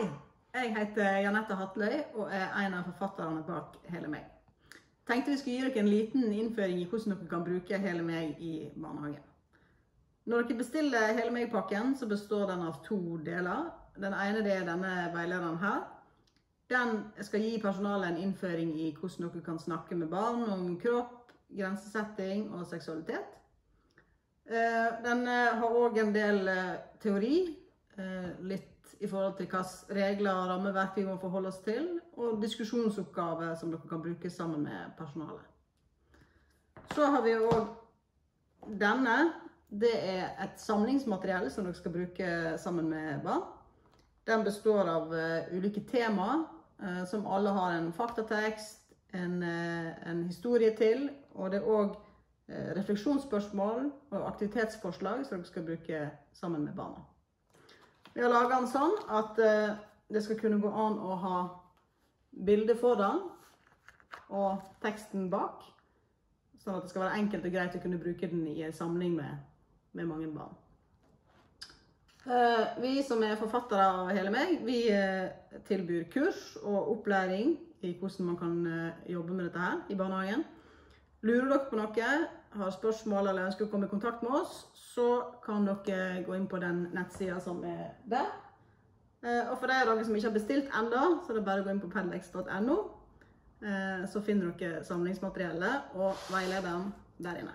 Hei, jeg heter Janette Hatløy og er en av forfatterne bak Hele meg. Tenkte vi skulle gi dere en liten innføring i hvordan dere kan bruke Hele meg i barnehagen. Når dere bestiller Hele meg-pakken, så består den av to deler. Den ene det er denne veilederen her. Den skal gi personalet en innføring i hvordan dere kan snakke med barn om kropp, grensesetting og seksualitet. Eh, Den eh, har òg en del eh, teori, eh, i forhold til hvilke regler og rammeverk vi må forholde oss til, og diskusjonsoppgaver som dere kan bruke sammen med personalet. Så har vi òg denne. Det er et samlingsmateriell som dere skal bruke sammen med barn. Den består av eh, ulike temaer, eh, som alle har en faktatekst, en, eh, en historie til, og det er òg refleksjonsspørsmål og aktivitetsforslag som dere skal bruke sammen med barna. Vi har laget den sånn at eh, det skal kunne gå an å ha bilde foran og teksten bak. Sånn at det skal være enkelt og greit å kunne bruke den i samling med, mange barn. Eh, Vi som er forfattere av Hele meg, vi eh, tilbyr kurs og opplæring i hvordan man kan jobbe med dette her i barnehagen. Lurer dere på noe, har spørsmål eller ønsker å komme i kontakt med oss, så kan dere gå inn på den nettsida som er der. Eh, Og for de av dere som ikke har bestilt ennå, så er det bare å gå inn på pedlex.no. Eh, Så finner dere samlingsmateriellet og veilederen der inne.